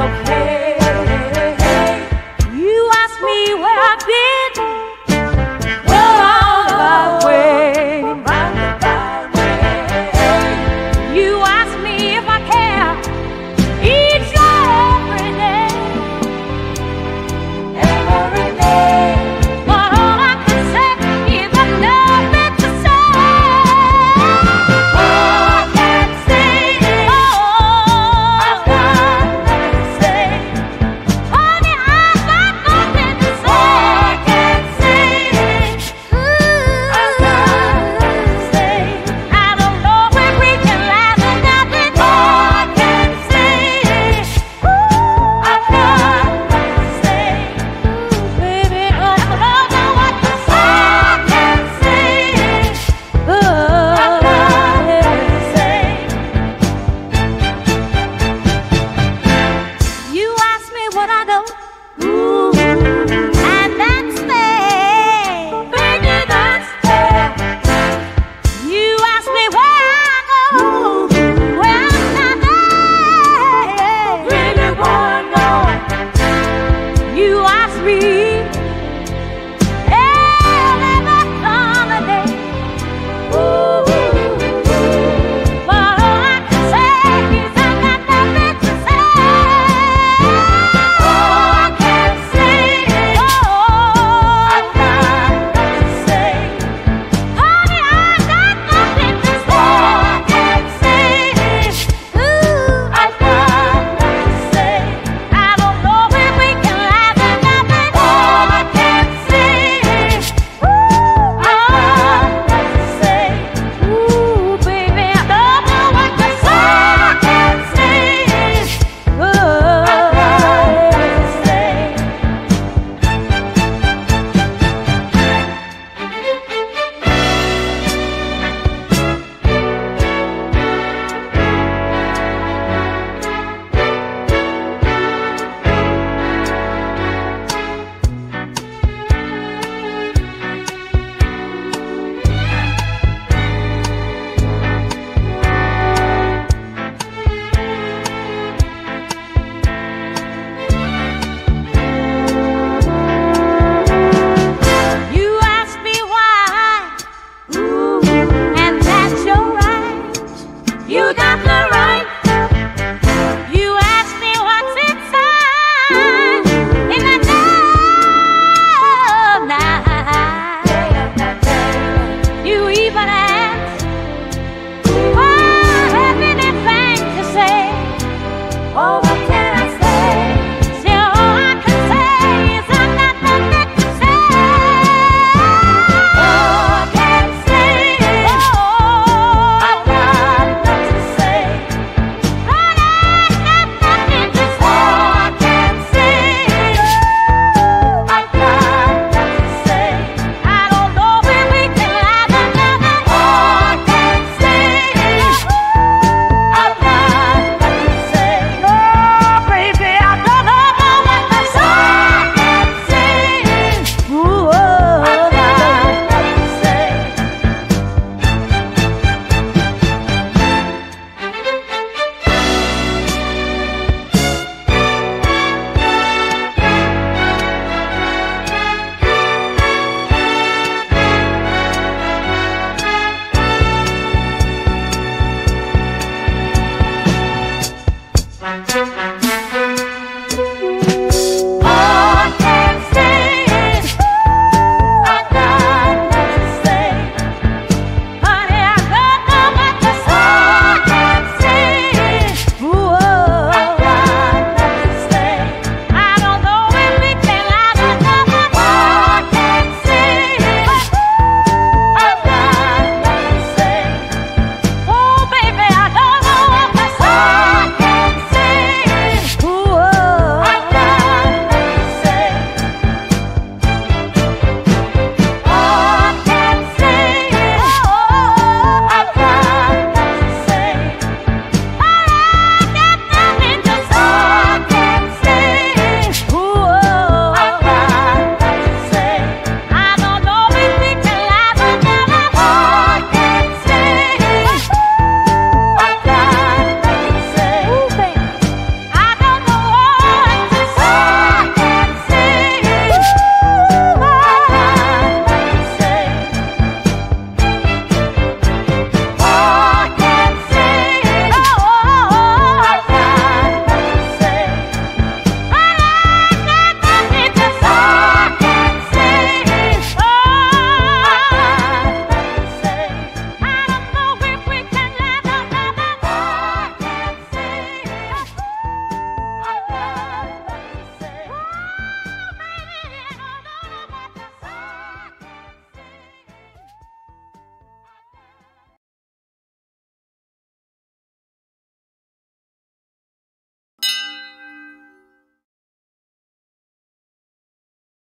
okay. You